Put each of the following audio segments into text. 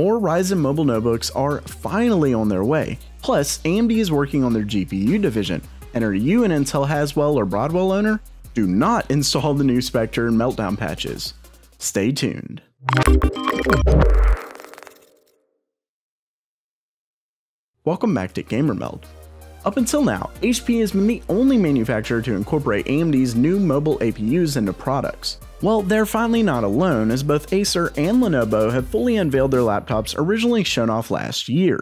more Ryzen mobile notebooks are finally on their way. Plus, AMD is working on their GPU division, and are you an Intel Haswell or Broadwell owner? Do not install the new Spectre and Meltdown patches. Stay tuned. Welcome back to GamerMeld. Up until now, HP has been the only manufacturer to incorporate AMD's new mobile APUs into products. Well, they're finally not alone, as both Acer and Lenovo have fully unveiled their laptops originally shown off last year.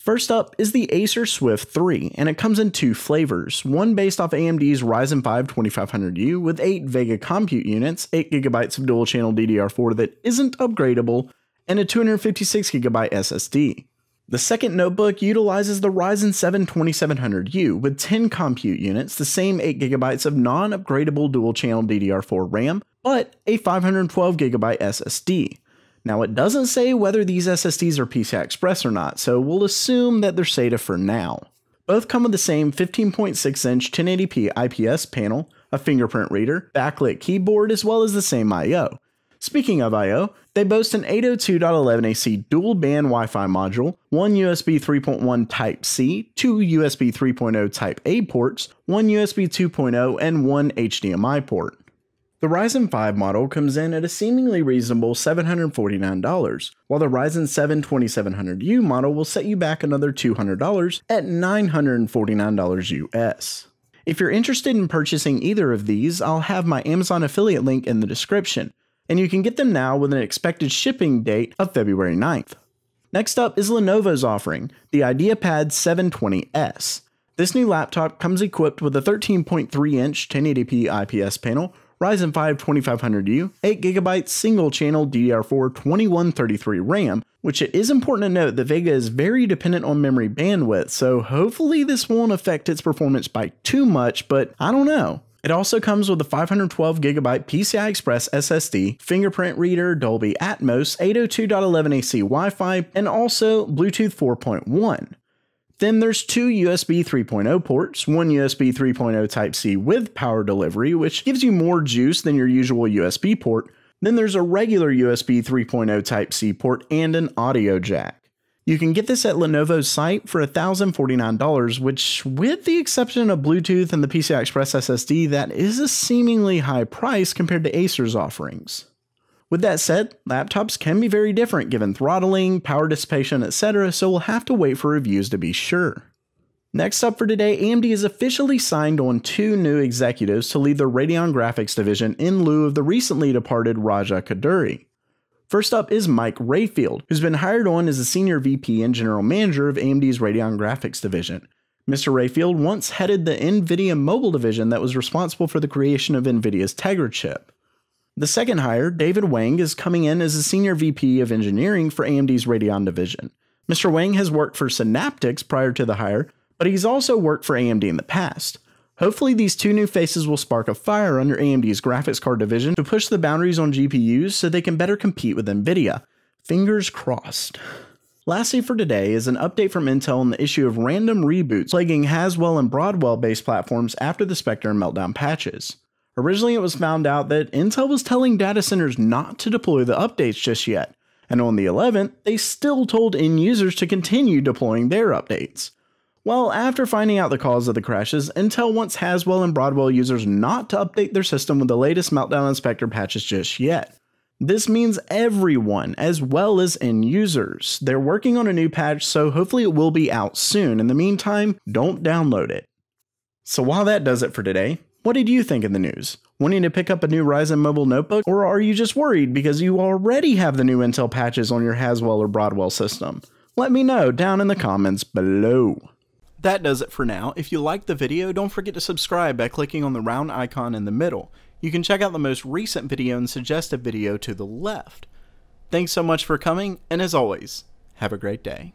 First up is the Acer Swift 3, and it comes in two flavors, one based off AMD's Ryzen 5 2500U with 8 Vega compute units, 8GB of dual channel DDR4 that isn't upgradable, and a 256GB SSD. The second notebook utilizes the Ryzen 7 2700U with 10 compute units, the same 8GB of non upgradable dual channel DDR4 RAM, but a 512GB SSD. Now, it doesn't say whether these SSDs are PCI Express or not, so we'll assume that they're SATA for now. Both come with the same 15.6 inch 1080p IPS panel, a fingerprint reader, backlit keyboard, as well as the same I.O. Speaking of I.O., they boast an 802.11ac dual band Wi Fi module, one USB 3.1 Type C, two USB 3.0 Type A ports, one USB 2.0, and one HDMI port. The Ryzen 5 model comes in at a seemingly reasonable $749, while the Ryzen 7 2700U model will set you back another $200 at $949 US. If you're interested in purchasing either of these, I'll have my Amazon affiliate link in the description, and you can get them now with an expected shipping date of February 9th. Next up is Lenovo's offering, the IdeaPad 720S. This new laptop comes equipped with a 13.3 inch 1080p IPS panel, Ryzen 5 2500U, 8GB single channel DDR4 2133 RAM, which it is important to note that Vega is very dependent on memory bandwidth, so hopefully this won't affect its performance by too much, but I don't know. It also comes with a 512GB PCI Express SSD, fingerprint reader, Dolby Atmos, 802.11ac Wi Fi, and also Bluetooth 4.1. Then there's two USB 3.0 ports, one USB 3.0 Type C with power delivery, which gives you more juice than your usual USB port. Then there's a regular USB 3.0 Type C port and an audio jack. You can get this at Lenovo's site for $1,049, which, with the exception of Bluetooth and the PCI Express SSD, that is a seemingly high price compared to Acer's offerings. With that said, laptops can be very different given throttling, power dissipation, etc., so we'll have to wait for reviews to be sure. Next up for today, AMD has officially signed on two new executives to lead the Radeon Graphics division in lieu of the recently departed Raja Koduri. First up is Mike Rayfield, who's been hired on as a senior VP and general manager of AMD's Radeon Graphics division. Mr. Rayfield once headed the NVIDIA mobile division that was responsible for the creation of NVIDIA's Tegra chip. The second hire, David Wang, is coming in as a senior VP of engineering for AMD's Radeon division. Mr. Wang has worked for Synaptics prior to the hire, but he's also worked for AMD in the past. Hopefully, these two new faces will spark a fire under AMD's graphics card division to push the boundaries on GPUs so they can better compete with NVIDIA. Fingers crossed. Lastly, for today is an update from Intel on the issue of random reboots plaguing Haswell and Broadwell based platforms after the Spectre and Meltdown patches. Originally, it was found out that Intel was telling data centers not to deploy the updates just yet, and on the 11th, they still told end users to continue deploying their updates. Well, after finding out the cause of the crashes, Intel wants Haswell and Broadwell users not to update their system with the latest Meltdown and Spectre patches just yet. This means everyone, as well as end users. They're working on a new patch, so hopefully it will be out soon. In the meantime, don't download it. So while that does it for today, what did you think of the news? Wanting to pick up a new Ryzen mobile notebook, or are you just worried because you already have the new Intel patches on your Haswell or Broadwell system? Let me know down in the comments below. That does it for now. If you liked the video, don't forget to subscribe by clicking on the round icon in the middle. You can check out the most recent video and suggested video to the left. Thanks so much for coming, and as always, have a great day.